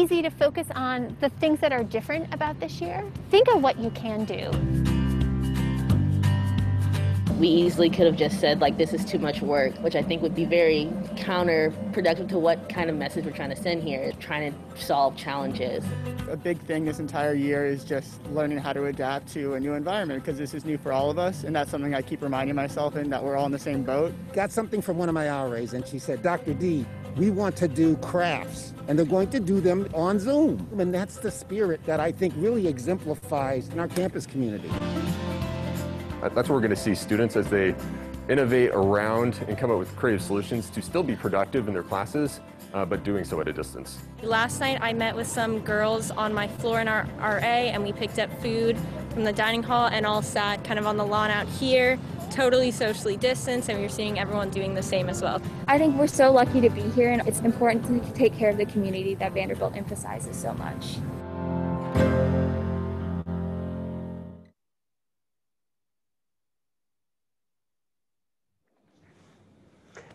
I think it's easy to focus on the things that are different about this year. Think of what you can do we easily could have just said like this is too much work which i think would be very counterproductive to what kind of message we're trying to send here trying to solve challenges a big thing this entire year is just learning how to adapt to a new environment because this is new for all of us and that's something i keep reminding myself in that we're all in the same boat got something from one of my RAs and she said dr d we want to do crafts and they're going to do them on zoom. And that's the spirit that i think really exemplifies in our campus community. That's what we're going to see students as they innovate around and come up with creative solutions to still be productive in their classes, uh, but doing so at a distance. Last night I met with some girls on my floor in our RA and we picked up food from the dining hall and all sat kind of on the lawn out here, totally socially distanced, and we are seeing everyone doing the same as well. I think we're so lucky to be here and it's important to take care of the community that Vanderbilt emphasizes so much.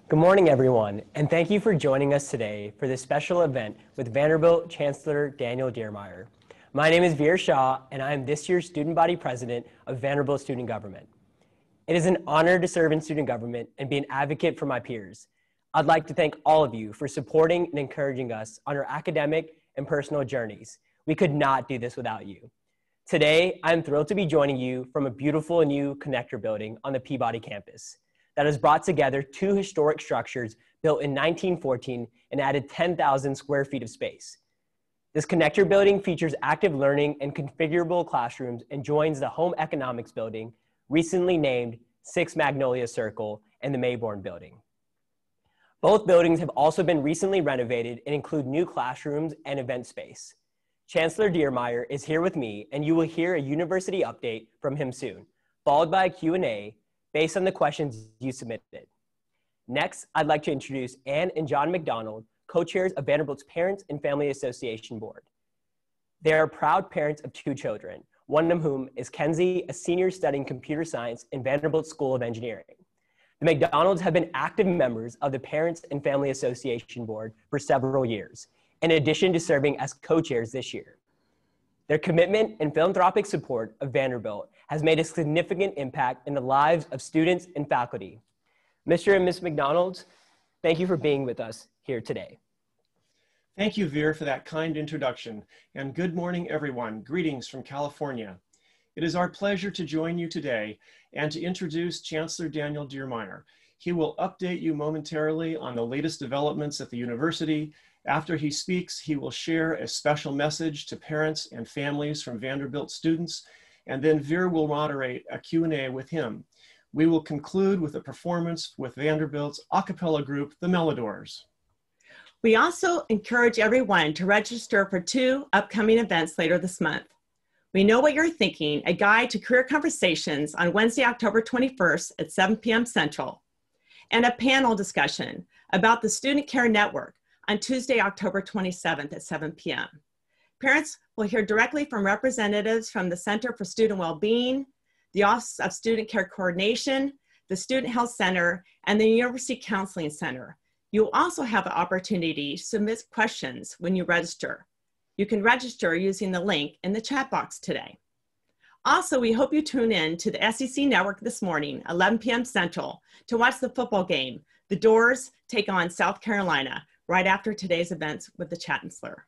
Good morning, everyone, and thank you for joining us today for this special event with Vanderbilt Chancellor Daniel Diermeier. My name is Veer Shah, and I am this year's student body president of Vanderbilt Student Government. It is an honor to serve in student government and be an advocate for my peers. I'd like to thank all of you for supporting and encouraging us on our academic and personal journeys. We could not do this without you. Today, I'm thrilled to be joining you from a beautiful new connector building on the Peabody campus that has brought together two historic structures built in 1914 and added 10,000 square feet of space. This connector building features active learning and configurable classrooms and joins the Home Economics Building, recently named Six Magnolia Circle, and the Mayborn Building. Both buildings have also been recently renovated and include new classrooms and event space. Chancellor Diermeier is here with me, and you will hear a university update from him soon, followed by a Q&A based on the questions you submitted. Next, I'd like to introduce Anne and John McDonald, co-chairs of Vanderbilt's Parents and Family Association Board. They are proud parents of two children, one of whom is Kenzie, a senior studying computer science in Vanderbilt School of Engineering. The McDonalds have been active members of the Parents and Family Association Board for several years, in addition to serving as co-chairs this year. Their commitment and philanthropic support of Vanderbilt has made a significant impact in the lives of students and faculty. Mr. and Ms. McDonald's, thank you for being with us here today. Thank you, Veer, for that kind introduction. And good morning, everyone. Greetings from California. It is our pleasure to join you today and to introduce Chancellor Daniel Diermeier. He will update you momentarily on the latest developments at the university after he speaks, he will share a special message to parents and families from Vanderbilt students, and then Veer will moderate a Q&A with him. We will conclude with a performance with Vanderbilt's a cappella group, the Melodores. We also encourage everyone to register for two upcoming events later this month. We know what you're thinking, a guide to career conversations on Wednesday, October 21st at 7 p.m. Central, and a panel discussion about the Student Care Network, on Tuesday, October 27th at 7 p.m. Parents will hear directly from representatives from the Center for Student Wellbeing, the Office of Student Care Coordination, the Student Health Center, and the University Counseling Center. You'll also have the opportunity to submit questions when you register. You can register using the link in the chat box today. Also, we hope you tune in to the SEC Network this morning, 11 p.m. Central, to watch the football game. The Dores take on South Carolina right after today's events with the Chancellor.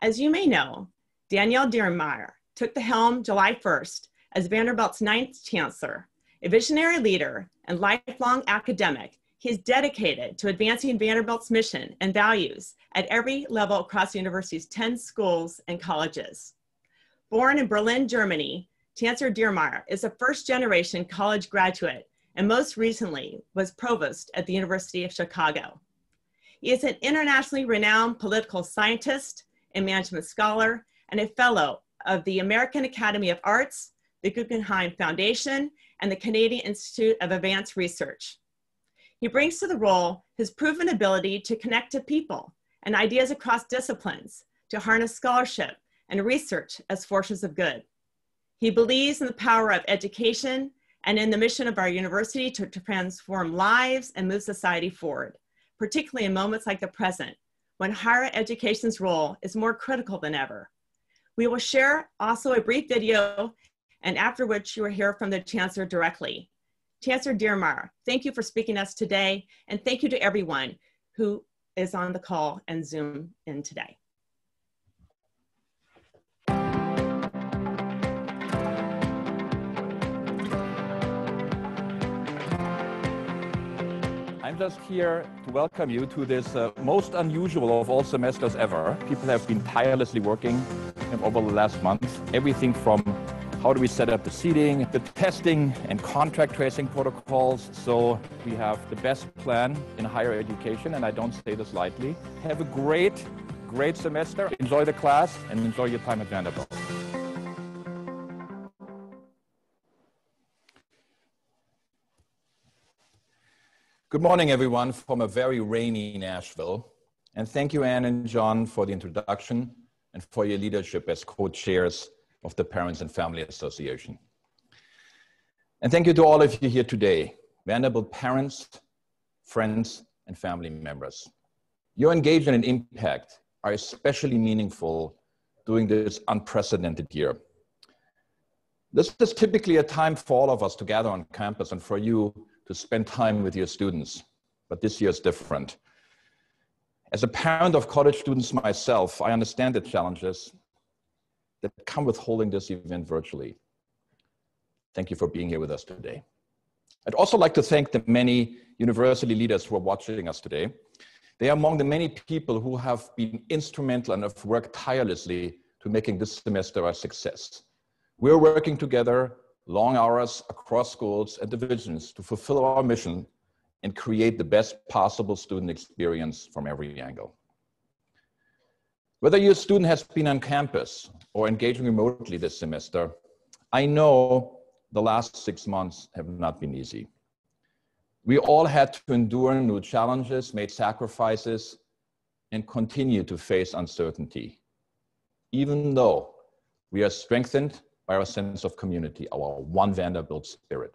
As you may know, Daniel Diermeier took the helm July 1st as Vanderbilt's ninth chancellor. A visionary leader and lifelong academic, he is dedicated to advancing Vanderbilt's mission and values at every level across the university's 10 schools and colleges. Born in Berlin, Germany, Chancellor Diermeier is a first generation college graduate and most recently was provost at the University of Chicago. He is an internationally renowned political scientist and management scholar and a fellow of the American Academy of Arts, the Guggenheim Foundation, and the Canadian Institute of Advanced Research. He brings to the role his proven ability to connect to people and ideas across disciplines to harness scholarship and research as forces of good. He believes in the power of education and in the mission of our university to, to transform lives and move society forward particularly in moments like the present, when higher education's role is more critical than ever. We will share also a brief video and after which you will hear from the Chancellor directly. Chancellor Diermeier, thank you for speaking us today and thank you to everyone who is on the call and Zoom in today. I'm just here to welcome you to this uh, most unusual of all semesters ever. People have been tirelessly working over the last month. Everything from how do we set up the seating, the testing and contact tracing protocols. So we have the best plan in higher education, and I don't say this lightly. Have a great, great semester. Enjoy the class and enjoy your time at Vanderbilt. Good morning, everyone, from a very rainy Nashville. And thank you, Anne and John, for the introduction and for your leadership as co-chairs of the Parents and Family Association. And thank you to all of you here today, Vanderbilt parents, friends, and family members. Your engagement and impact are especially meaningful during this unprecedented year. This is typically a time for all of us to gather on campus and for you to spend time with your students, but this year is different. As a parent of college students myself, I understand the challenges that come with holding this event virtually. Thank you for being here with us today. I'd also like to thank the many university leaders who are watching us today. They are among the many people who have been instrumental and have worked tirelessly to making this semester a success. We're working together long hours across schools and divisions to fulfill our mission and create the best possible student experience from every angle. Whether your student has been on campus or engaging remotely this semester, I know the last six months have not been easy. We all had to endure new challenges, made sacrifices, and continue to face uncertainty, even though we are strengthened by our sense of community, our one Vanderbilt spirit.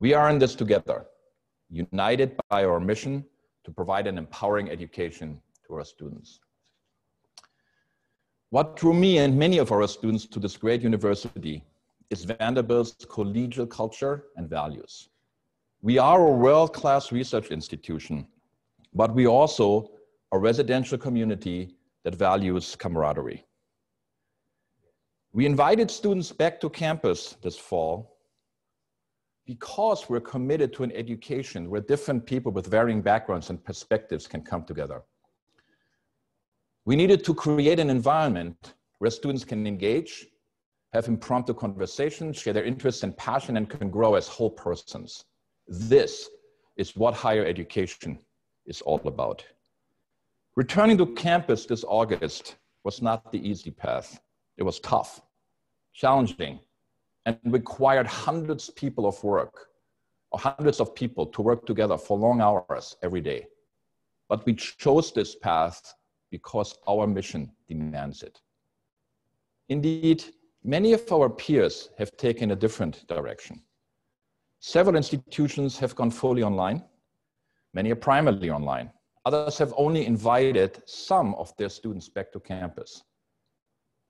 We are in this together, united by our mission to provide an empowering education to our students. What drew me and many of our students to this great university is Vanderbilt's collegial culture and values. We are a world-class research institution, but we also a residential community that values camaraderie. We invited students back to campus this fall because we're committed to an education where different people with varying backgrounds and perspectives can come together. We needed to create an environment where students can engage, have impromptu conversations, share their interests and passion, and can grow as whole persons. This is what higher education is all about. Returning to campus this August was not the easy path. It was tough challenging, and required hundreds of people of work, or hundreds of people to work together for long hours every day. But we chose this path because our mission demands it. Indeed, many of our peers have taken a different direction. Several institutions have gone fully online. Many are primarily online. Others have only invited some of their students back to campus.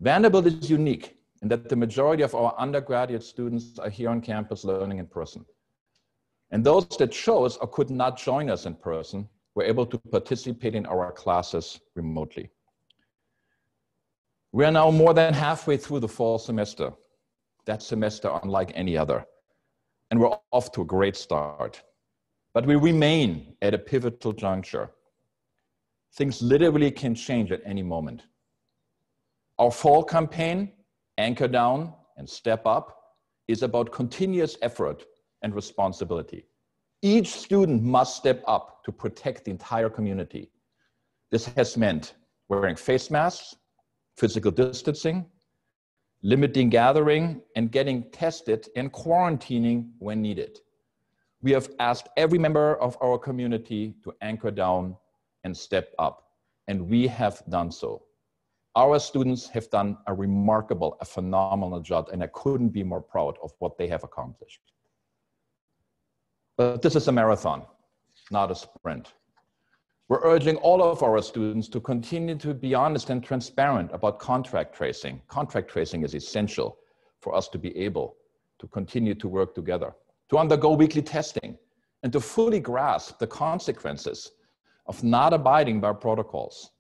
Vanderbilt is unique in that the majority of our undergraduate students are here on campus learning in person. And those that chose or could not join us in person were able to participate in our classes remotely. We are now more than halfway through the fall semester, that semester unlike any other. And we're off to a great start. But we remain at a pivotal juncture. Things literally can change at any moment. Our fall campaign Anchor down and step up is about continuous effort and responsibility. Each student must step up to protect the entire community. This has meant wearing face masks, physical distancing, limiting gathering, and getting tested and quarantining when needed. We have asked every member of our community to anchor down and step up, and we have done so. Our students have done a remarkable, a phenomenal job, and I couldn't be more proud of what they have accomplished. But this is a marathon, not a sprint. We're urging all of our students to continue to be honest and transparent about contact tracing. Contact tracing is essential for us to be able to continue to work together, to undergo weekly testing, and to fully grasp the consequences of not abiding by protocols.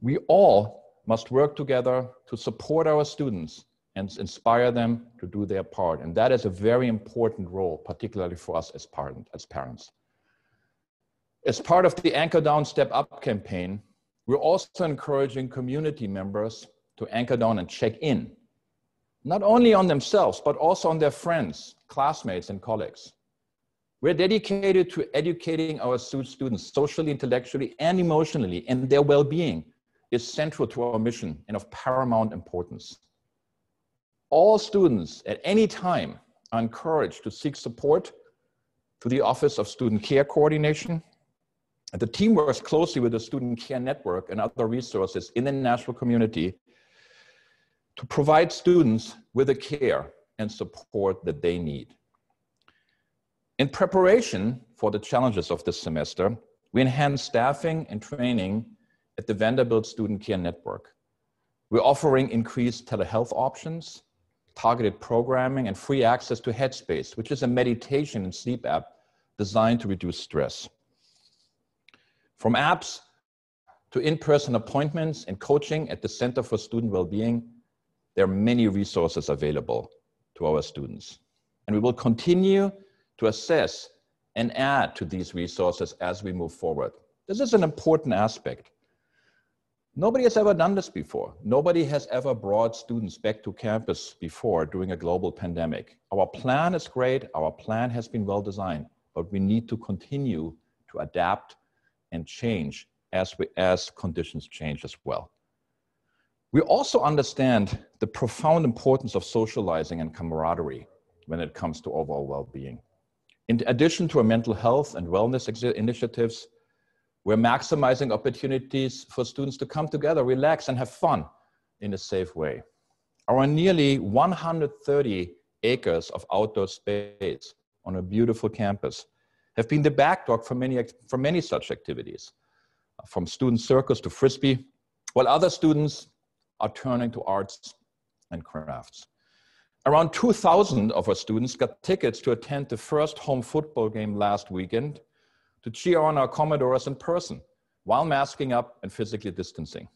We all must work together to support our students and inspire them to do their part. And that is a very important role, particularly for us as, parent, as parents. As part of the Anchor Down Step Up campaign, we're also encouraging community members to anchor down and check in, not only on themselves, but also on their friends, classmates, and colleagues. We're dedicated to educating our students socially, intellectually, and emotionally, and their well being is central to our mission and of paramount importance. All students at any time are encouraged to seek support through the Office of Student Care Coordination. And the team works closely with the Student Care Network and other resources in the national community to provide students with the care and support that they need. In preparation for the challenges of this semester, we enhance staffing and training at the Vanderbilt Student Care Network. We're offering increased telehealth options, targeted programming, and free access to Headspace, which is a meditation and sleep app designed to reduce stress. From apps to in-person appointments and coaching at the Center for Student Wellbeing, there are many resources available to our students. And we will continue to assess and add to these resources as we move forward. This is an important aspect. Nobody has ever done this before. Nobody has ever brought students back to campus before during a global pandemic. Our plan is great. Our plan has been well designed, but we need to continue to adapt and change as, we, as conditions change as well. We also understand the profound importance of socializing and camaraderie when it comes to overall well-being. In addition to our mental health and wellness initiatives, we're maximizing opportunities for students to come together, relax, and have fun in a safe way. Our nearly 130 acres of outdoor space on a beautiful campus have been the backdrop for many, for many such activities, from student circus to frisbee, while other students are turning to arts and crafts. Around 2,000 of our students got tickets to attend the first home football game last weekend to cheer on our Commodores in person while masking up and physically distancing.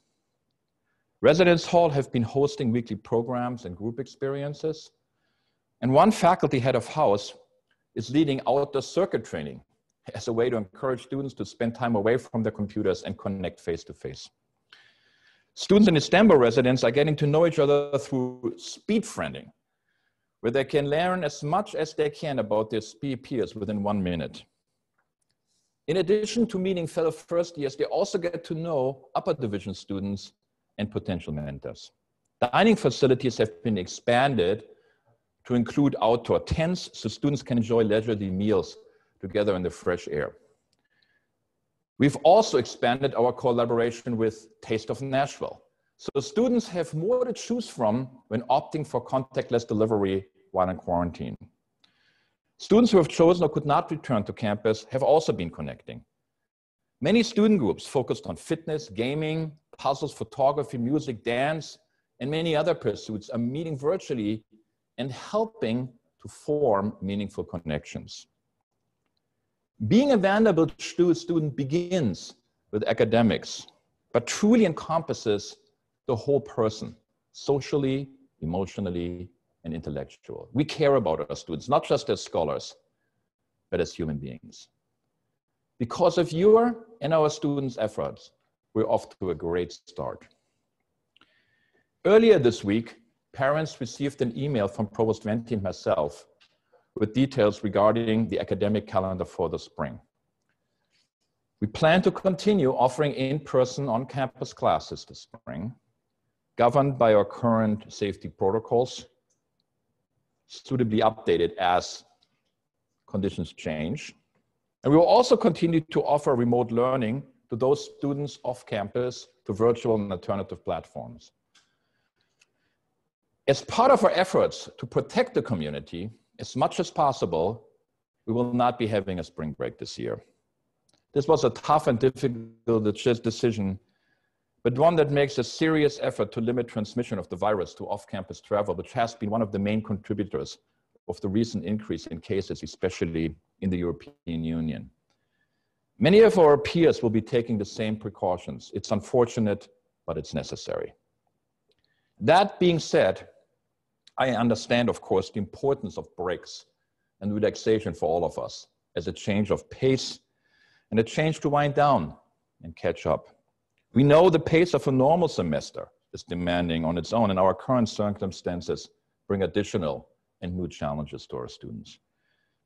Residence Hall have been hosting weekly programs and group experiences. And one faculty head of house is leading outdoor circuit training as a way to encourage students to spend time away from their computers and connect face to face. Students in Stambaugh residents are getting to know each other through speed friending, where they can learn as much as they can about their speed peers within one minute. In addition to meeting fellow first years, they also get to know upper division students and potential mentors. Dining facilities have been expanded to include outdoor tents so students can enjoy leisurely meals together in the fresh air. We've also expanded our collaboration with Taste of Nashville. So students have more to choose from when opting for contactless delivery while in quarantine. Students who have chosen or could not return to campus have also been connecting. Many student groups focused on fitness, gaming, puzzles, photography, music, dance, and many other pursuits are meeting virtually and helping to form meaningful connections. Being a Vanderbilt student begins with academics, but truly encompasses the whole person, socially, emotionally, and intellectual. We care about our students, not just as scholars, but as human beings. Because of your and our students' efforts, we're off to a great start. Earlier this week, parents received an email from Provost Wente and myself with details regarding the academic calendar for the spring. We plan to continue offering in-person on-campus classes this spring, governed by our current safety protocols suitably updated as conditions change. And we will also continue to offer remote learning to those students off campus to virtual and alternative platforms. As part of our efforts to protect the community as much as possible, we will not be having a spring break this year. This was a tough and difficult decision, but one that makes a serious effort to limit transmission of the virus to off-campus travel, which has been one of the main contributors of the recent increase in cases, especially in the European Union. Many of our peers will be taking the same precautions. It's unfortunate, but it's necessary. That being said, I understand, of course, the importance of breaks and relaxation for all of us as a change of pace and a change to wind down and catch up. We know the pace of a normal semester is demanding on its own, and our current circumstances bring additional and new challenges to our students.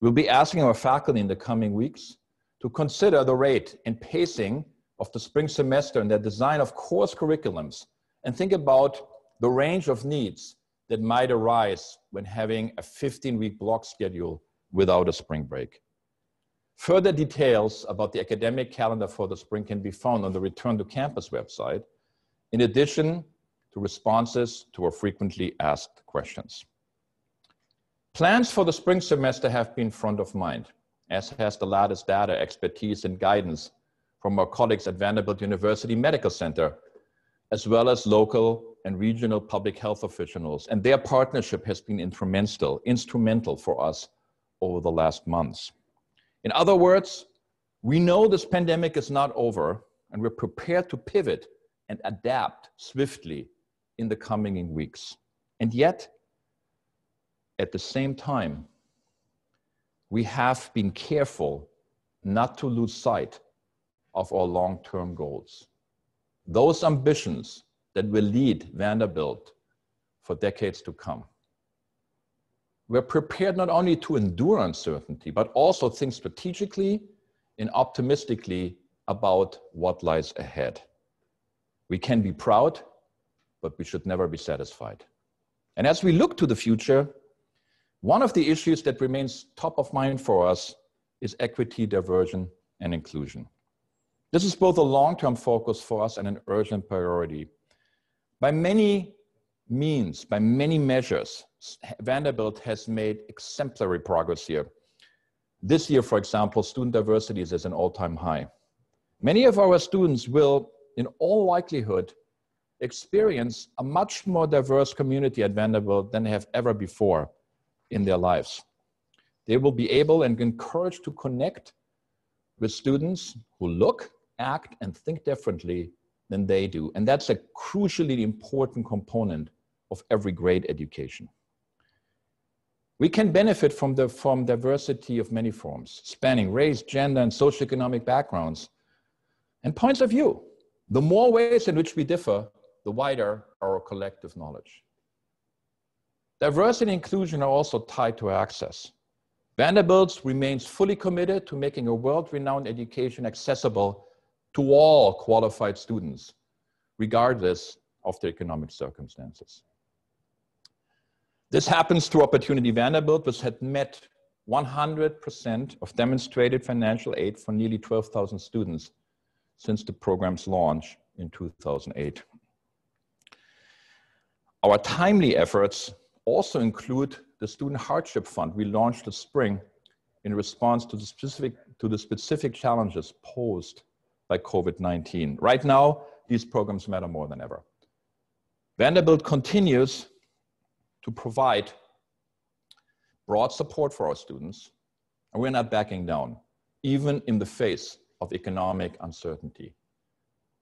We'll be asking our faculty in the coming weeks to consider the rate and pacing of the spring semester and the design of course curriculums and think about the range of needs that might arise when having a 15 week block schedule without a spring break. Further details about the academic calendar for the spring can be found on the Return to Campus website, in addition to responses to our frequently asked questions. Plans for the spring semester have been front of mind, as has the latest data, expertise, and guidance from our colleagues at Vanderbilt University Medical Center, as well as local and regional public health officials. And their partnership has been instrumental, instrumental for us over the last months. In other words, we know this pandemic is not over, and we're prepared to pivot and adapt swiftly in the coming weeks. And yet, at the same time, we have been careful not to lose sight of our long term goals. Those ambitions that will lead Vanderbilt for decades to come. We're prepared not only to endure uncertainty, but also think strategically and optimistically about what lies ahead. We can be proud, but we should never be satisfied. And as we look to the future, one of the issues that remains top of mind for us is equity, diversion, and inclusion. This is both a long-term focus for us and an urgent priority. By many means, by many measures, Vanderbilt has made exemplary progress here. This year, for example, student diversity is at an all-time high. Many of our students will, in all likelihood, experience a much more diverse community at Vanderbilt than they have ever before in their lives. They will be able and encouraged to connect with students who look, act, and think differently than they do. And that's a crucially important component of every great education. We can benefit from the from diversity of many forms, spanning race, gender, and socioeconomic backgrounds and points of view. The more ways in which we differ, the wider our collective knowledge. Diversity and inclusion are also tied to access. Vanderbilt remains fully committed to making a world-renowned education accessible to all qualified students, regardless of their economic circumstances. This happens through Opportunity Vanderbilt, which had met 100% of demonstrated financial aid for nearly 12,000 students since the program's launch in 2008. Our timely efforts also include the Student Hardship Fund we launched this spring in response to the specific, to the specific challenges posed by COVID-19. Right now, these programs matter more than ever. Vanderbilt continues to provide broad support for our students, and we're not backing down, even in the face of economic uncertainty.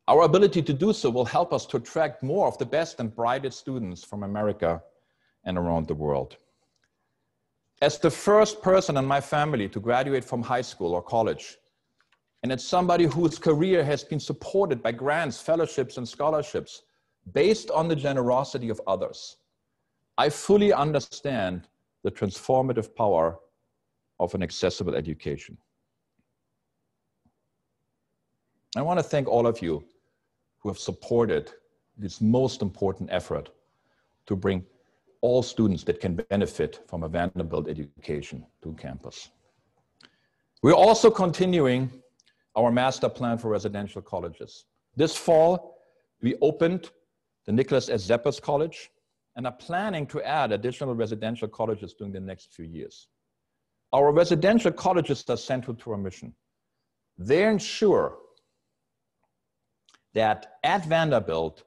Our ability to do so will help us to attract more of the best and brightest students from America and around the world. As the first person in my family to graduate from high school or college, and as somebody whose career has been supported by grants, fellowships, and scholarships based on the generosity of others, I fully understand the transformative power of an accessible education. I want to thank all of you who have supported this most important effort to bring all students that can benefit from a Vanderbilt education to campus. We're also continuing our master plan for residential colleges. This fall, we opened the Nicholas S. Zeppos College and are planning to add additional residential colleges during the next few years. Our residential colleges are central to our mission. They ensure that at Vanderbilt,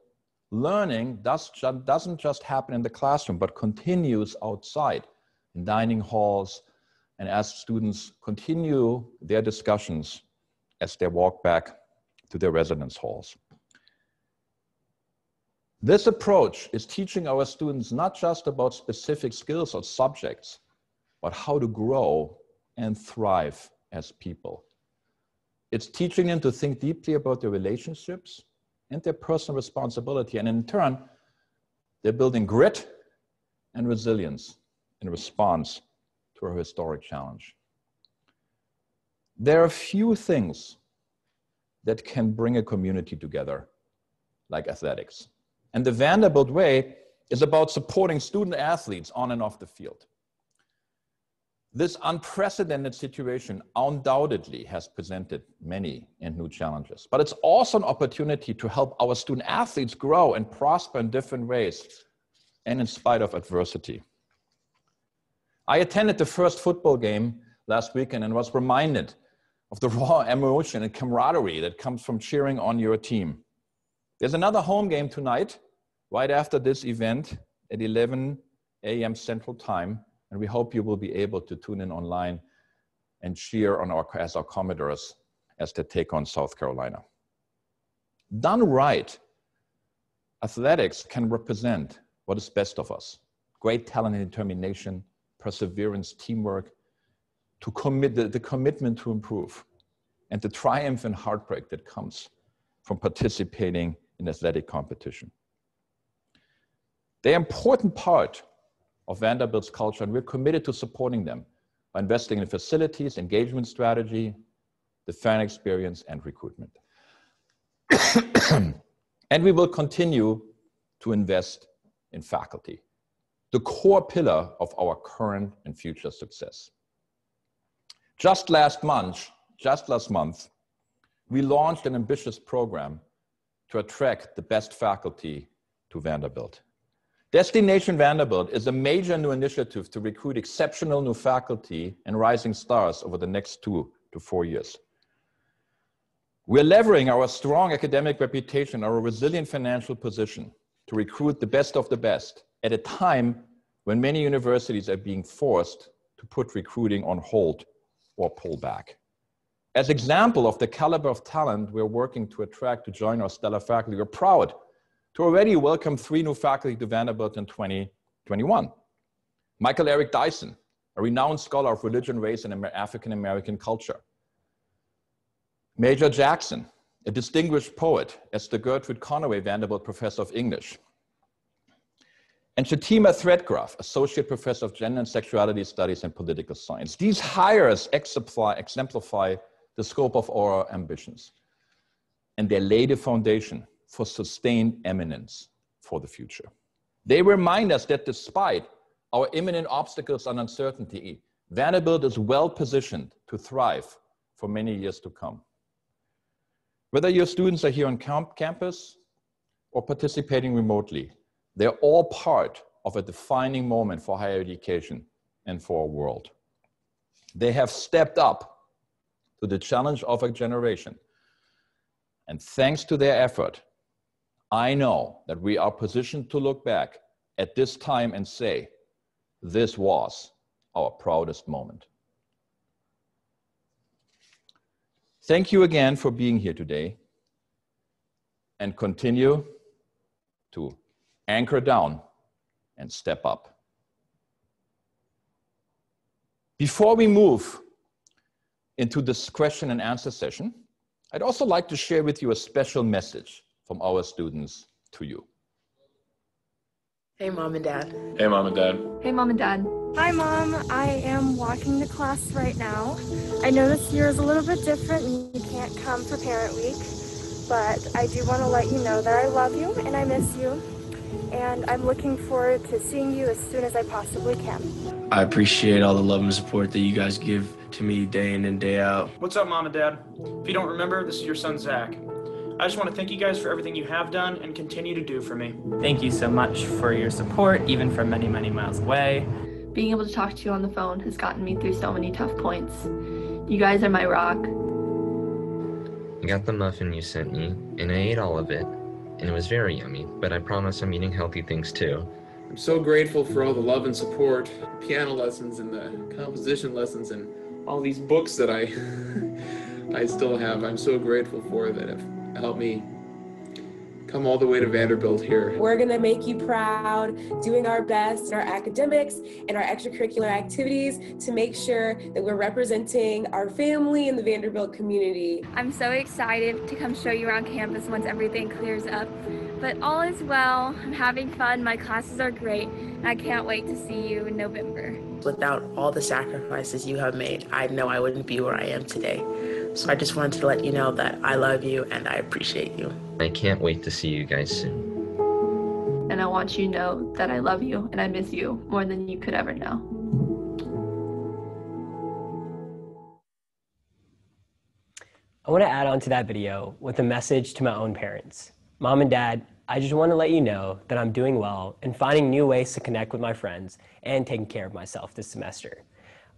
learning does, doesn't just happen in the classroom, but continues outside in dining halls and as students continue their discussions as they walk back to their residence halls. This approach is teaching our students not just about specific skills or subjects, but how to grow and thrive as people. It's teaching them to think deeply about their relationships and their personal responsibility. And in turn, they're building grit and resilience in response to a historic challenge. There are few things that can bring a community together like athletics. And the Vanderbilt way is about supporting student athletes on and off the field. This unprecedented situation undoubtedly has presented many and new challenges, but it's also an opportunity to help our student athletes grow and prosper in different ways and in spite of adversity. I attended the first football game last weekend and was reminded of the raw emotion and camaraderie that comes from cheering on your team. There's another home game tonight, right after this event at 11 a.m. Central Time and we hope you will be able to tune in online and cheer on our, as our Commodores as they take on South Carolina. Done right, athletics can represent what is best of us great talent and determination, perseverance, teamwork, to commit the, the commitment to improve, and the triumph and heartbreak that comes from participating in athletic competition. The important part of Vanderbilt's culture, and we're committed to supporting them by investing in facilities, engagement strategy, the fan experience, and recruitment. and we will continue to invest in faculty, the core pillar of our current and future success. Just last month, just last month, we launched an ambitious program to attract the best faculty to Vanderbilt. Destination Vanderbilt is a major new initiative to recruit exceptional new faculty and rising stars over the next two to four years. We're leveraging our strong academic reputation, our resilient financial position to recruit the best of the best at a time when many universities are being forced to put recruiting on hold or pull back. As example of the caliber of talent we're working to attract to join our stellar faculty, we're proud to already welcome three new faculty to Vanderbilt in 2021. Michael Eric Dyson, a renowned scholar of religion, race, and African American culture. Major Jackson, a distinguished poet as the Gertrude Conaway Vanderbilt Professor of English. And Shatema Threadcraft, Associate Professor of Gender and Sexuality Studies and Political Science. These hires exemplify, exemplify the scope of our ambitions. And they lay the foundation for sustained eminence for the future. They remind us that despite our imminent obstacles and uncertainty, Vanderbilt is well positioned to thrive for many years to come. Whether your students are here on camp campus or participating remotely, they're all part of a defining moment for higher education and for our world. They have stepped up to the challenge of a generation. And thanks to their effort, I know that we are positioned to look back at this time and say, this was our proudest moment. Thank you again for being here today and continue to anchor down and step up. Before we move into this question and answer session, I'd also like to share with you a special message from our students to you. Hey, mom and dad. Hey, mom and dad. Hey, mom and dad. Hi, mom. I am walking to class right now. I know this year is a little bit different and you can't come for Parent Week, but I do want to let you know that I love you and I miss you. And I'm looking forward to seeing you as soon as I possibly can. I appreciate all the love and support that you guys give to me day in and day out. What's up, mom and dad? If you don't remember, this is your son, Zach. I just want to thank you guys for everything you have done and continue to do for me. Thank you so much for your support, even from many, many miles away. Being able to talk to you on the phone has gotten me through so many tough points. You guys are my rock. I got the muffin you sent me, and I ate all of it, and it was very yummy, but I promise I'm eating healthy things too. I'm so grateful for all the love and support, the piano lessons and the composition lessons and all these books that I I still have. I'm so grateful for that have helped me come all the way to Vanderbilt here. We're going to make you proud, doing our best in our academics and our extracurricular activities to make sure that we're representing our family and the Vanderbilt community. I'm so excited to come show you around campus once everything clears up. But all is well. I'm having fun. My classes are great. And I can't wait to see you in November. Without all the sacrifices you have made, I know I wouldn't be where I am today. So I just wanted to let you know that I love you and I appreciate you. I can't wait to see you guys soon. And I want you to know that I love you and I miss you more than you could ever know. I want to add on to that video with a message to my own parents. Mom and Dad, I just want to let you know that I'm doing well and finding new ways to connect with my friends and taking care of myself this semester.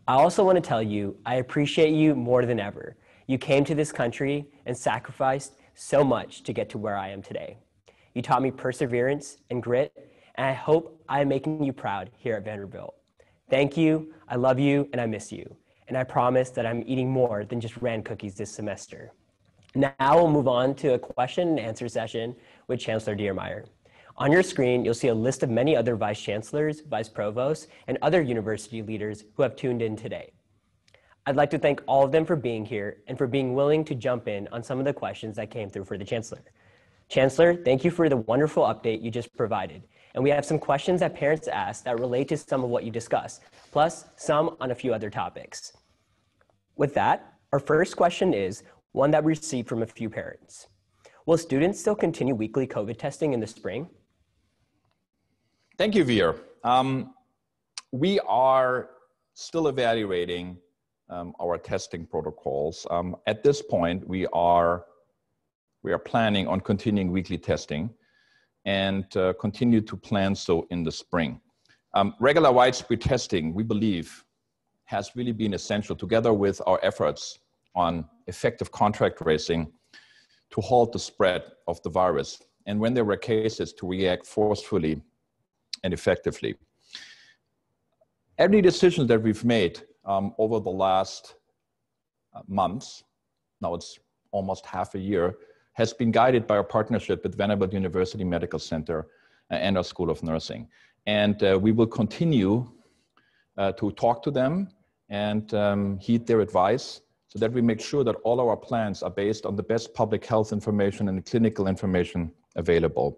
I also want to tell you I appreciate you more than ever. You came to this country and sacrificed so much to get to where I am today. You taught me perseverance and grit, and I hope I am making you proud here at Vanderbilt. Thank you, I love you, and I miss you. And I promise that I'm eating more than just Rand cookies this semester. Now we'll move on to a question and answer session with Chancellor Diermeier. On your screen, you'll see a list of many other vice chancellors, vice provosts, and other university leaders who have tuned in today. I'd like to thank all of them for being here and for being willing to jump in on some of the questions that came through for the Chancellor. Chancellor, thank you for the wonderful update you just provided. And we have some questions that parents asked that relate to some of what you discussed, plus some on a few other topics. With that, our first question is one that we received from a few parents. Will students still continue weekly COVID testing in the spring? Thank you, Veer. Um, we are still evaluating um, our testing protocols. Um, at this point, we are, we are planning on continuing weekly testing and uh, continue to plan so in the spring. Um, regular widespread testing, we believe, has really been essential together with our efforts on effective contact tracing to halt the spread of the virus. And when there were cases, to react forcefully and effectively. Every decision that we've made um, over the last uh, months, now it's almost half a year, has been guided by our partnership with Vanderbilt University Medical Center and our School of Nursing. And uh, we will continue uh, to talk to them and um, heed their advice so that we make sure that all our plans are based on the best public health information and clinical information available.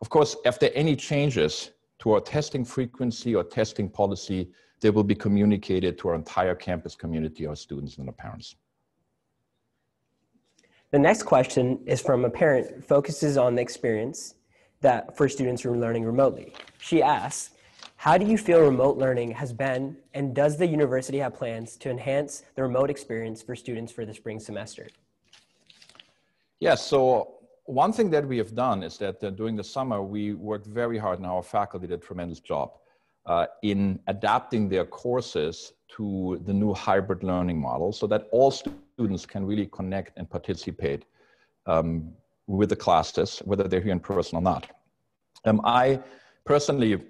Of course, if there are any changes to our testing frequency or testing policy, they will be communicated to our entire campus community, our students and our parents. The next question is from a parent focuses on the experience that for students who are learning remotely. She asks, how do you feel remote learning has been, and does the university have plans to enhance the remote experience for students for the spring semester? Yes, so one thing that we have done is that uh, during the summer, we worked very hard and our faculty did a tremendous job uh, in adapting their courses to the new hybrid learning model so that all students can really connect and participate um, with the classes, whether they're here in person or not. Um, I personally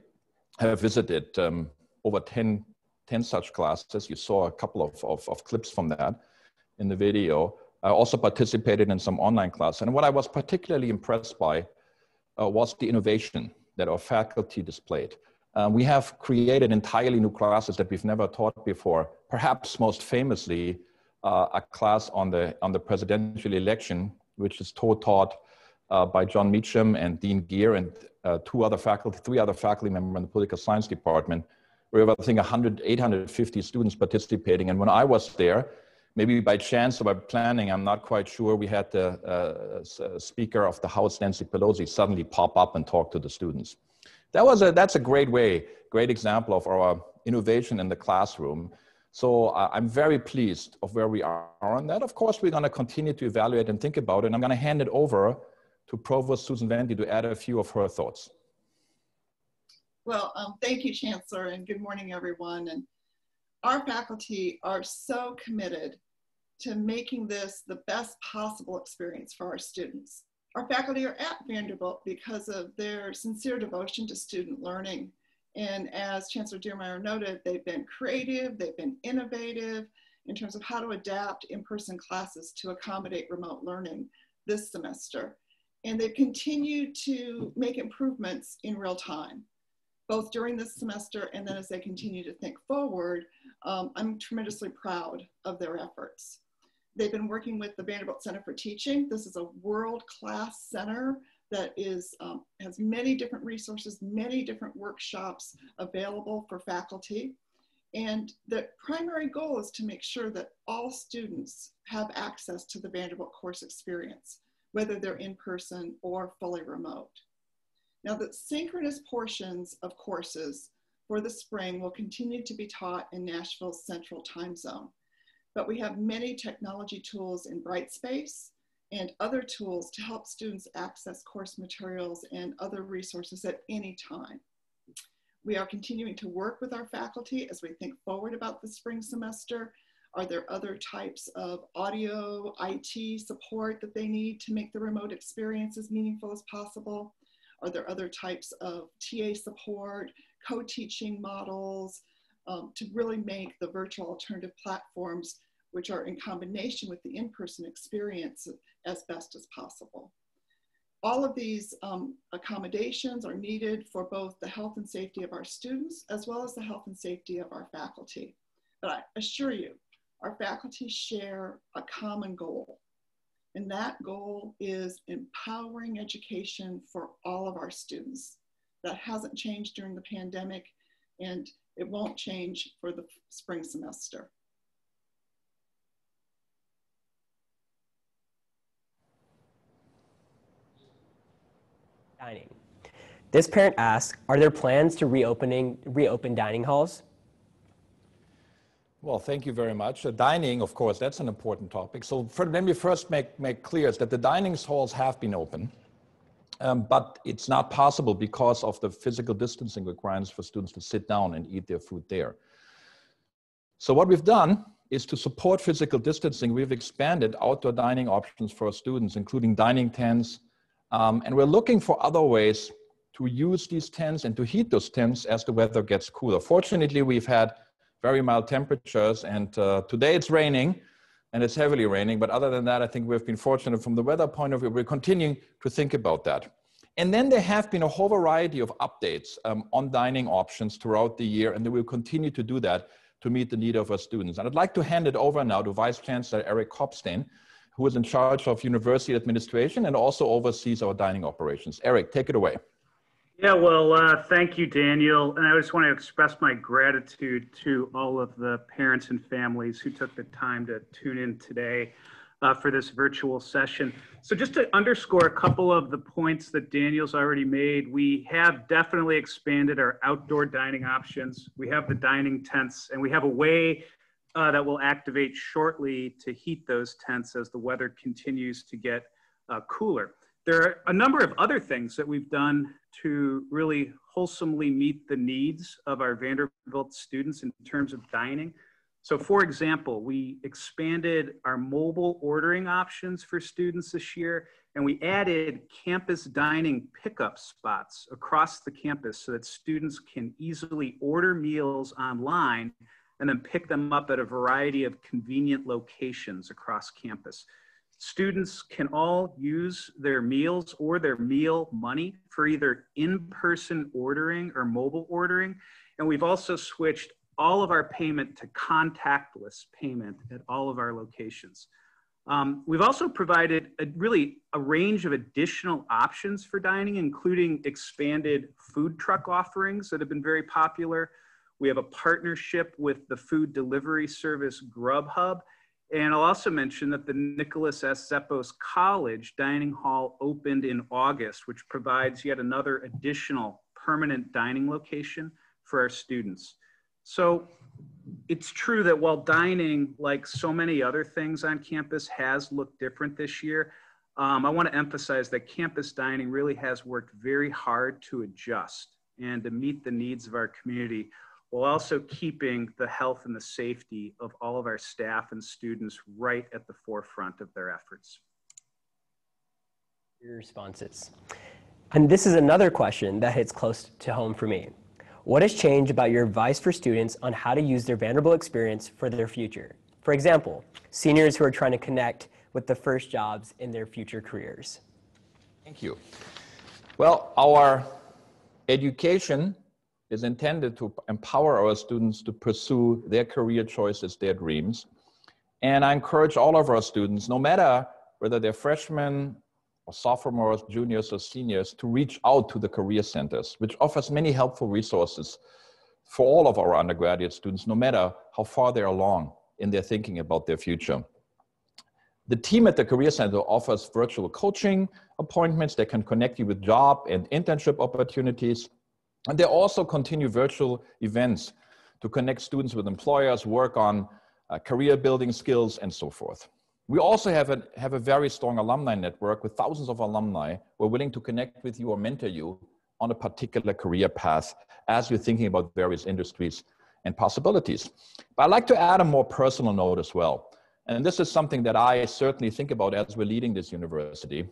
have visited um, over 10, 10 such classes. You saw a couple of, of, of clips from that in the video. I also participated in some online classes. And what I was particularly impressed by uh, was the innovation that our faculty displayed. Um, we have created entirely new classes that we've never taught before. Perhaps most famously, uh, a class on the, on the presidential election, which is taught uh, by Jon Meacham and Dean Geer and uh, two other faculty, three other faculty members in the political science department. We have, I think, 100, 850 students participating. And when I was there, maybe by chance or by planning, I'm not quite sure, we had the uh, uh, Speaker of the House, Nancy Pelosi, suddenly pop up and talk to the students. That was a, that's a great way, great example of our innovation in the classroom. So uh, I'm very pleased of where we are on that. Of course, we're going to continue to evaluate and think about it. And I'm going to hand it over to Provost Susan Wente to add a few of her thoughts. Well, um, thank you, Chancellor, and good morning, everyone. And our faculty are so committed to making this the best possible experience for our students. Our faculty are at Vanderbilt because of their sincere devotion to student learning. And as Chancellor Diermeier noted, they've been creative, they've been innovative in terms of how to adapt in-person classes to accommodate remote learning this semester. And they've continued to make improvements in real time, both during this semester and then as they continue to think forward. Um, I'm tremendously proud of their efforts. They've been working with the Vanderbilt Center for Teaching. This is a world-class center that is, um, has many different resources, many different workshops available for faculty. And the primary goal is to make sure that all students have access to the Vanderbilt course experience, whether they're in person or fully remote. Now the synchronous portions of courses for the spring will continue to be taught in Nashville's central time zone but we have many technology tools in Brightspace and other tools to help students access course materials and other resources at any time. We are continuing to work with our faculty as we think forward about the spring semester. Are there other types of audio, IT support that they need to make the remote experience as meaningful as possible? Are there other types of TA support, co-teaching models, um, to really make the virtual alternative platforms, which are in combination with the in-person experience as best as possible. All of these um, accommodations are needed for both the health and safety of our students, as well as the health and safety of our faculty. But I assure you, our faculty share a common goal. And that goal is empowering education for all of our students. That hasn't changed during the pandemic. And it won't change for the spring semester. Dining. This parent asks, are there plans to reopening, reopen dining halls? Well, thank you very much. Uh, dining, of course, that's an important topic. So for, let me first make, make clear is that the dining halls have been open. Um, but it's not possible because of the physical distancing requirements for students to sit down and eat their food there. So what we've done is to support physical distancing, we've expanded outdoor dining options for students, including dining tents, um, and we're looking for other ways to use these tents and to heat those tents as the weather gets cooler. Fortunately, we've had very mild temperatures and uh, today it's raining and it's heavily raining. But other than that, I think we've been fortunate from the weather point of view. We're continuing to think about that. And then there have been a whole variety of updates um, on dining options throughout the year, and they will continue to do that to meet the need of our students. And I'd like to hand it over now to Vice Chancellor Eric Kopstain, who is in charge of university administration and also oversees our dining operations. Eric, take it away. Yeah, well, uh, thank you, Daniel. And I just want to express my gratitude to all of the parents and families who took the time to tune in today uh, for this virtual session. So just to underscore a couple of the points that Daniel's already made, we have definitely expanded our outdoor dining options. We have the dining tents and we have a way uh, that will activate shortly to heat those tents as the weather continues to get uh, cooler. There are a number of other things that we've done to really wholesomely meet the needs of our Vanderbilt students in terms of dining. So for example, we expanded our mobile ordering options for students this year, and we added campus dining pickup spots across the campus so that students can easily order meals online and then pick them up at a variety of convenient locations across campus. Students can all use their meals or their meal money for either in-person ordering or mobile ordering. And we've also switched all of our payment to contactless payment at all of our locations. Um, we've also provided a, really a range of additional options for dining, including expanded food truck offerings that have been very popular. We have a partnership with the food delivery service Grubhub. And I'll also mention that the Nicholas S. Zeppos College Dining Hall opened in August, which provides yet another additional permanent dining location for our students. So it's true that while dining, like so many other things on campus, has looked different this year, um, I want to emphasize that campus dining really has worked very hard to adjust and to meet the needs of our community while also keeping the health and the safety of all of our staff and students right at the forefront of their efforts. Your responses. And this is another question that hits close to home for me. What has changed about your advice for students on how to use their Vanderbilt experience for their future? For example, seniors who are trying to connect with the first jobs in their future careers. Thank you. Well, our education is intended to empower our students to pursue their career choices, their dreams. And I encourage all of our students, no matter whether they're freshmen or sophomores, juniors, or seniors, to reach out to the career centers, which offers many helpful resources for all of our undergraduate students, no matter how far they're along in their thinking about their future. The team at the Career Center offers virtual coaching appointments that can connect you with job and internship opportunities. And they also continue virtual events to connect students with employers, work on uh, career building skills, and so forth. We also have a, have a very strong alumni network with thousands of alumni who are willing to connect with you or mentor you on a particular career path as you're thinking about various industries and possibilities. But I'd like to add a more personal note as well. And this is something that I certainly think about as we're leading this university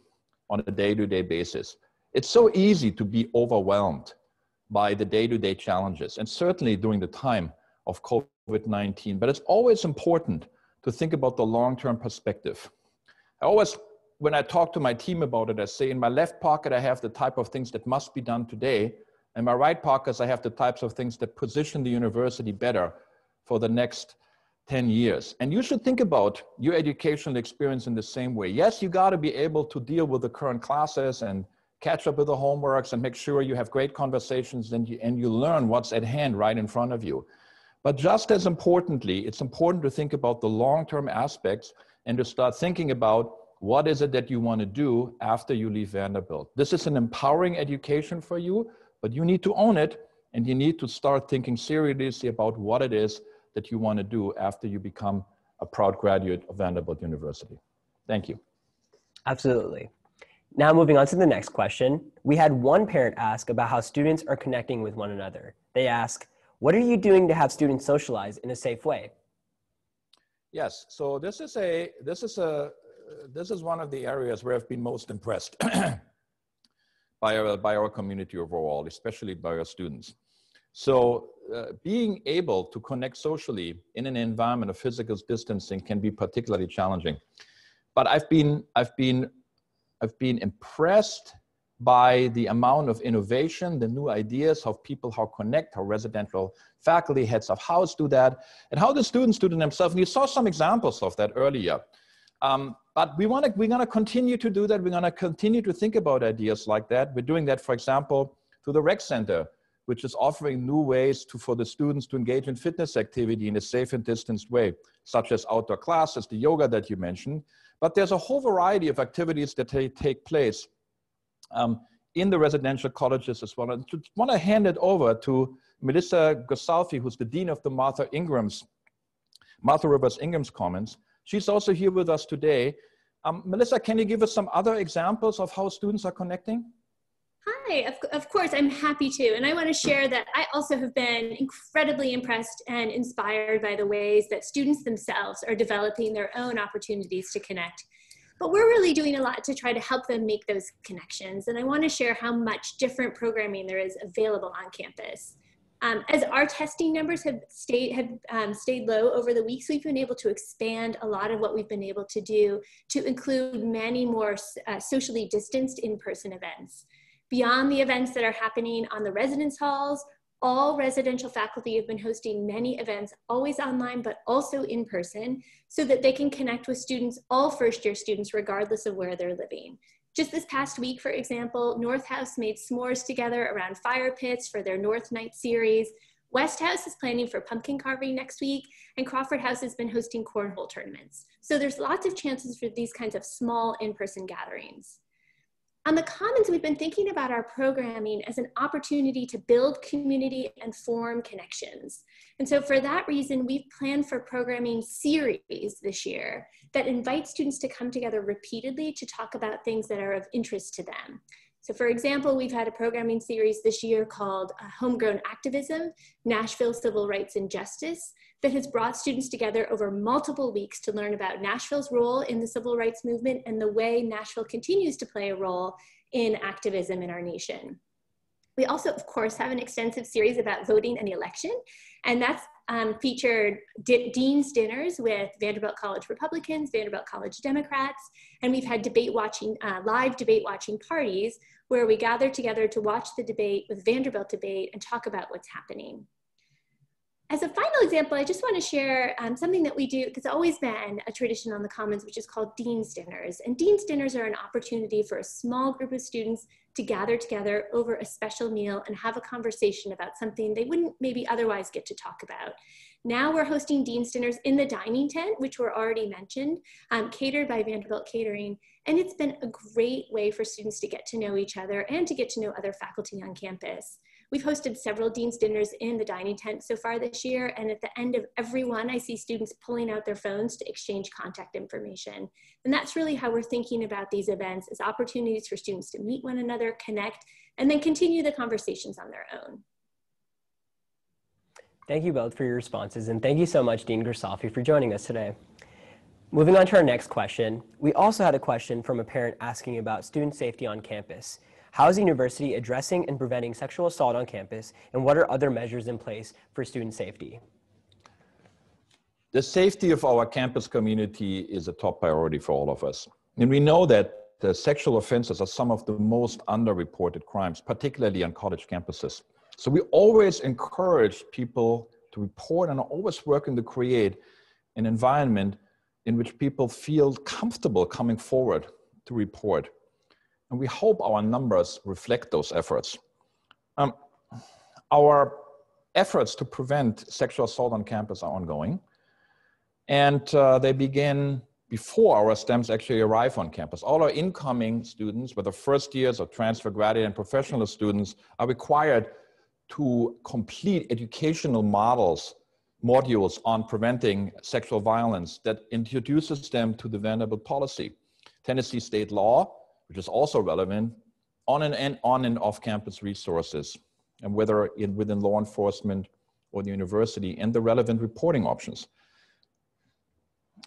on a day to day basis. It's so easy to be overwhelmed by the day to day challenges, and certainly during the time of COVID 19. But it's always important to think about the long term perspective. I always, when I talk to my team about it, I say in my left pocket, I have the type of things that must be done today. In my right pockets, I have the types of things that position the university better for the next 10 years. And you should think about your educational experience in the same way. Yes, you got to be able to deal with the current classes and catch up with the homeworks and make sure you have great conversations and you, and you learn what's at hand right in front of you. But just as importantly, it's important to think about the long term aspects and to start thinking about what is it that you want to do after you leave Vanderbilt. This is an empowering education for you, but you need to own it and you need to start thinking seriously about what it is that you want to do after you become a proud graduate of Vanderbilt University. Thank you. Absolutely. Now, moving on to the next question. We had one parent ask about how students are connecting with one another. They ask, What are you doing to have students socialize in a safe way? Yes, so this is a this is a this is one of the areas where I've been most impressed by our by our community overall, especially by our students. So uh, being able to connect socially in an environment of physical distancing can be particularly challenging. But I've been, I've been, I've been impressed by the amount of innovation, the new ideas, how people how connect, how residential faculty, heads of house do that, and how the students do it themselves. And you saw some examples of that earlier. Um, but we want to, we're going to continue to do that. We're going to continue to think about ideas like that. We're doing that, for example, through the Rec Center, which is offering new ways to, for the students to engage in fitness activity in a safe and distanced way, such as outdoor classes, the yoga that you mentioned. But there's a whole variety of activities that take place um, in the residential colleges as well. And I want to hand it over to Melissa Gresalfi, who's the Dean of the Martha Ingram's, Martha Rivers Ingram's Commons. She's also here with us today. Um, Melissa, can you give us some other examples of how students are connecting? Hi, of, of course, I'm happy to. And I want to share that I also have been incredibly impressed and inspired by the ways that students themselves are developing their own opportunities to connect. But we're really doing a lot to try to help them make those connections. And I want to share how much different programming there is available on campus. Um, as our testing numbers have stayed have um, stayed low over the weeks, we've been able to expand a lot of what we've been able to do to include many more uh, socially distanced in-person events. Beyond the events that are happening on the residence halls, all residential faculty have been hosting many events, always online, but also in person, so that they can connect with students, all first year students, regardless of where they're living. Just this past week, for example, North House made s'mores together around fire pits for their North Night series. West House is planning for pumpkin carving next week, and Crawford House has been hosting cornhole tournaments. So there's lots of chances for these kinds of small in-person gatherings. On the Commons, we've been thinking about our programming as an opportunity to build community and form connections. And so for that reason, we've planned for programming series this year that invite students to come together repeatedly to talk about things that are of interest to them. So for example, we've had a programming series this year called uh, Homegrown Activism, Nashville Civil Rights and Justice, that has brought students together over multiple weeks to learn about Nashville's role in the civil rights movement and the way Nashville continues to play a role in activism in our nation. We also, of course, have an extensive series about voting and election, and that's um, featured dean's dinners with Vanderbilt College Republicans, Vanderbilt College Democrats, and we've had debate watching, uh, live debate watching parties where we gather together to watch the debate with Vanderbilt debate and talk about what's happening. As a final example, I just want to share um, something that we do, that's always been a tradition on the Commons, which is called Dean's Dinners. And Dean's Dinners are an opportunity for a small group of students to gather together over a special meal and have a conversation about something they wouldn't maybe otherwise get to talk about. Now we're hosting Dean's Dinners in the dining tent, which were already mentioned, um, catered by Vanderbilt Catering. And it's been a great way for students to get to know each other and to get to know other faculty on campus. We've hosted several Dean's Dinners in the dining tent so far this year, and at the end of every one, I see students pulling out their phones to exchange contact information. And that's really how we're thinking about these events as opportunities for students to meet one another, connect, and then continue the conversations on their own. Thank you both for your responses, and thank you so much, Dean Gresalfi, for joining us today. Moving on to our next question, we also had a question from a parent asking about student safety on campus. How is the university addressing and preventing sexual assault on campus, and what are other measures in place for student safety? The safety of our campus community is a top priority for all of us. And we know that the sexual offenses are some of the most underreported crimes, particularly on college campuses. So we always encourage people to report and are always working to create an environment in which people feel comfortable coming forward to report. And we hope our numbers reflect those efforts. Um, our efforts to prevent sexual assault on campus are ongoing. And uh, they begin before our STEMs actually arrive on campus. All our incoming students, whether first years or transfer graduate and professional students, are required to complete educational models, modules on preventing sexual violence that introduces them to the Vanderbilt policy. Tennessee state law which is also relevant, on and, on and off campus resources, and whether in, within law enforcement or the university, and the relevant reporting options.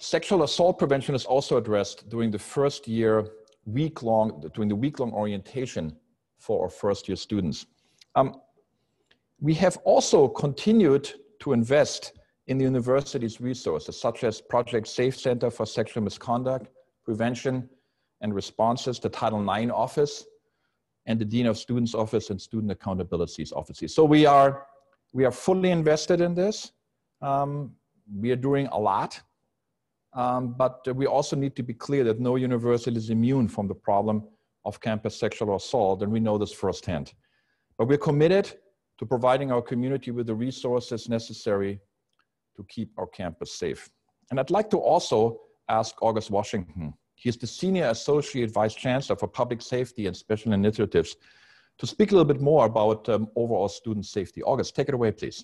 Sexual assault prevention is also addressed during the first year week long, during the week long orientation for our first year students. Um, we have also continued to invest in the university's resources, such as Project Safe Center for Sexual Misconduct, Prevention, and responses, the Title IX office, and the Dean of Students office and Student Accountabilities offices. So we are, we are fully invested in this. Um, we are doing a lot, um, but we also need to be clear that no university is immune from the problem of campus sexual assault, and we know this firsthand. But we're committed to providing our community with the resources necessary to keep our campus safe. And I'd like to also ask August Washington he is the Senior Associate Vice Chancellor for Public Safety and Special Initiatives. To speak a little bit more about um, overall student safety. August, take it away, please.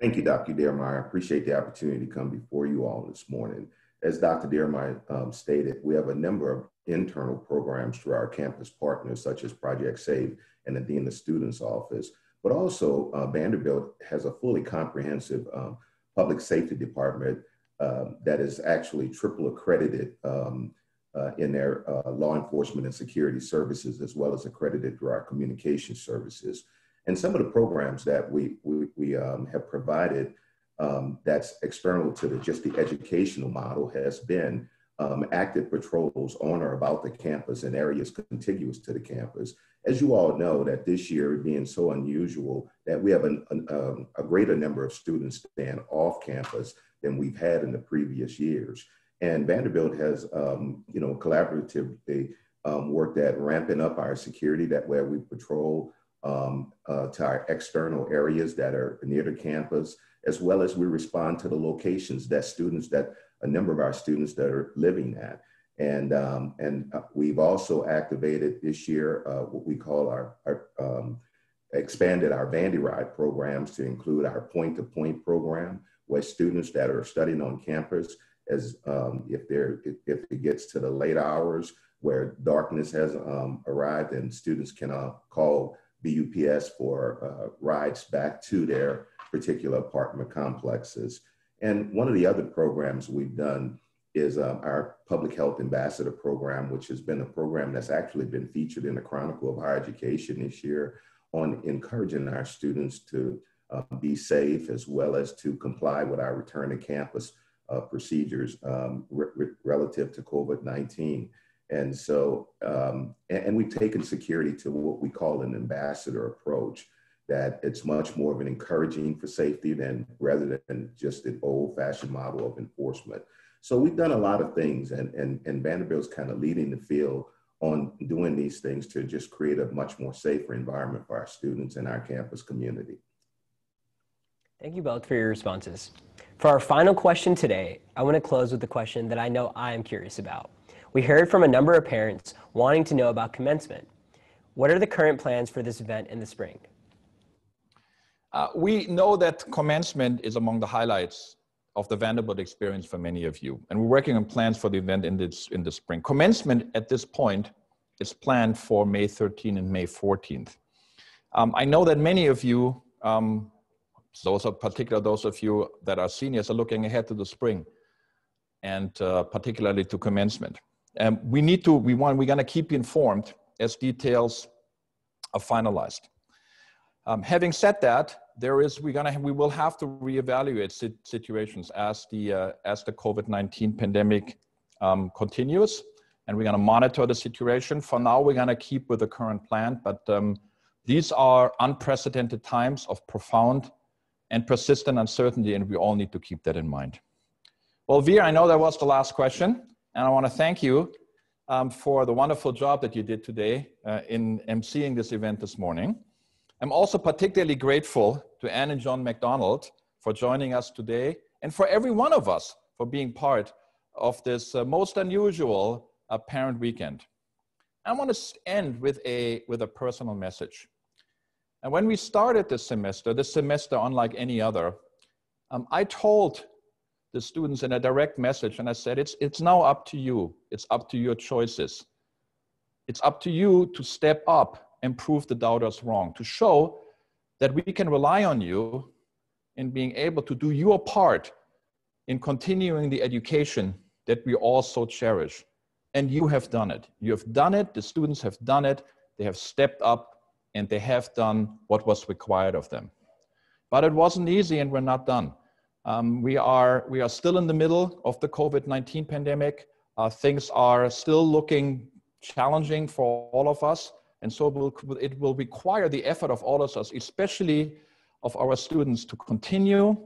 Thank you, Dr. Diermeier. I appreciate the opportunity to come before you all this morning. As Dr. Diermeier um, stated, we have a number of internal programs through our campus partners, such as Project SAFE and the Dean of Students Office, but also uh, Vanderbilt has a fully comprehensive um, public safety department um, that is actually triple accredited um, uh, in their uh, law enforcement and security services, as well as accredited through our communication services. And some of the programs that we, we, we um, have provided um, that's external to the, just the educational model has been um, active patrols on or about the campus and areas contiguous to the campus. As you all know, that this year being so unusual, that we have an, an, a greater number of students staying off campus than we've had in the previous years. And Vanderbilt has, um, you know, collaboratively um, worked at ramping up our security. That way we patrol um, uh, to our external areas that are near the campus, as well as we respond to the locations that students, that a number of our students that are living at. And, um, and uh, we've also activated this year uh, what we call our, our um, expanded our Vandy Ride programs to include our point-to-point -point program, where students that are studying on campus as um, if they're if it gets to the late hours where darkness has um, arrived and students can uh, call BUPS for uh, rides back to their particular apartment complexes. And one of the other programs we've done is um, our Public Health Ambassador Program, which has been a program that's actually been featured in the Chronicle of Higher Education this year on encouraging our students to uh, be safe as well as to comply with our return to campus uh, procedures um, re relative to COVID 19. And so, um, and, and, we've taken security to what we call an ambassador approach, that it's much more of an encouraging for safety than rather than just an old fashioned model of enforcement. So we've done a lot of things, and, and, and Vanderbilt's kind of leading the field on doing these things to just create a much more safer environment for our students and our campus community. Thank you both for your responses. For our final question today, I want to close with a question that I know I am curious about. We heard from a number of parents wanting to know about commencement. What are the current plans for this event in the spring? Uh, we know that commencement is among the highlights of the Vanderbilt experience for many of you, and we're working on plans for the event in, this, in the spring. Commencement at this point is planned for May 13 and May 14th. Um, I know that many of you um, those are particular those of you that are seniors are looking ahead to the spring and uh, particularly to commencement. And we need to, we want, we're gonna keep you informed as details are finalized. Um, having said that, there is, we're gonna, we will have to reevaluate situations as the, uh, as the COVID-19 pandemic um, continues and we're gonna monitor the situation. For now, we're gonna keep with the current plan, but um, these are unprecedented times of profound and persistent uncertainty, and we all need to keep that in mind. Well, Veer, I know that was the last question, and I want to thank you um, for the wonderful job that you did today uh, in emceeing this event this morning. I'm also particularly grateful to Anne and John McDonald for joining us today, and for every one of us for being part of this uh, most unusual uh, parent weekend. I want to end with a, with a personal message. And when we started this semester, this semester unlike any other, um, I told the students in a direct message and I said, it's, it's now up to you. It's up to your choices. It's up to you to step up and prove the doubters wrong, to show that we can rely on you in being able to do your part in continuing the education that we all so cherish. And you have done it. You have done it. The students have done it. They have stepped up and they have done what was required of them. But it wasn't easy and we're not done. Um, we, are, we are still in the middle of the COVID-19 pandemic. Uh, things are still looking challenging for all of us. And so it will, it will require the effort of all of us, especially of our students to continue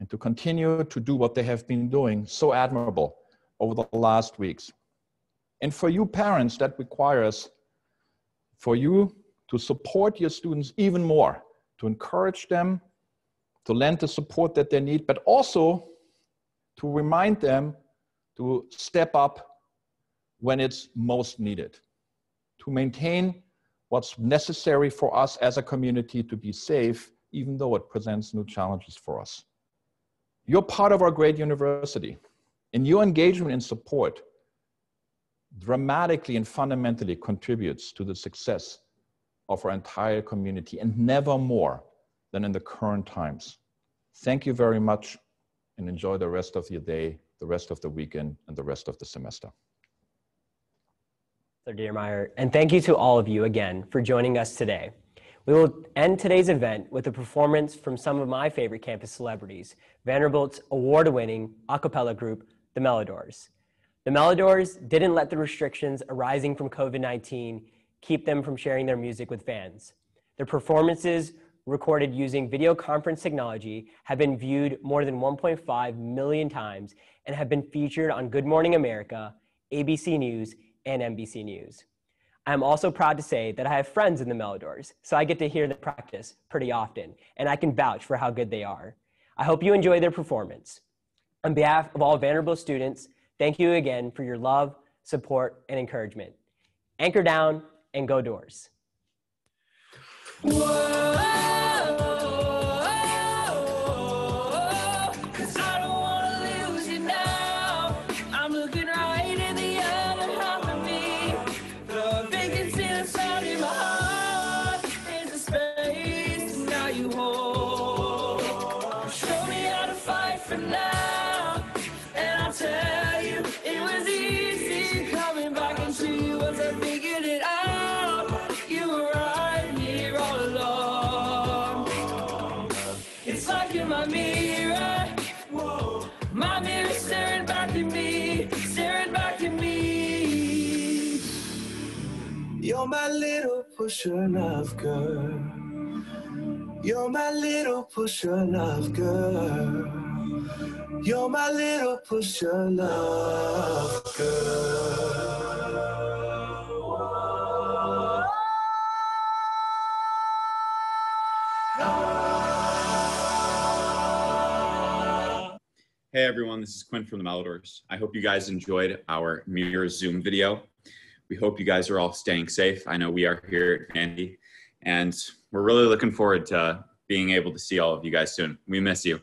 and to continue to do what they have been doing so admirable over the last weeks. And for you parents, that requires for you to support your students even more, to encourage them, to lend the support that they need, but also to remind them to step up when it's most needed, to maintain what's necessary for us as a community to be safe, even though it presents new challenges for us. You're part of our great university, and your engagement and support dramatically and fundamentally contributes to the success of our entire community and never more than in the current times. Thank you very much and enjoy the rest of your day, the rest of the weekend, and the rest of the semester. Sir Diermeier, and thank you to all of you again for joining us today. We will end today's event with a performance from some of my favorite campus celebrities, Vanderbilt's award-winning a cappella group, the Melodores. The Melodores didn't let the restrictions arising from COVID-19 keep them from sharing their music with fans. Their performances, recorded using video conference technology, have been viewed more than 1.5 million times and have been featured on Good Morning America, ABC News, and NBC News. I'm also proud to say that I have friends in the Melodores, so I get to hear them practice pretty often, and I can vouch for how good they are. I hope you enjoy their performance. On behalf of all Vanderbilt students, thank you again for your love, support, and encouragement. Anchor down and go doors. Whoa. Pusher love girl. You're my little pusher love girl. You're my little pusher love girl. Hey everyone, this is Quinn from the Melodores. I hope you guys enjoyed our Mirror Zoom video. We hope you guys are all staying safe. I know we are here at Vandy, and we're really looking forward to being able to see all of you guys soon. We miss you.